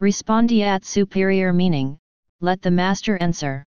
Respondiat superior meaning, let the master answer.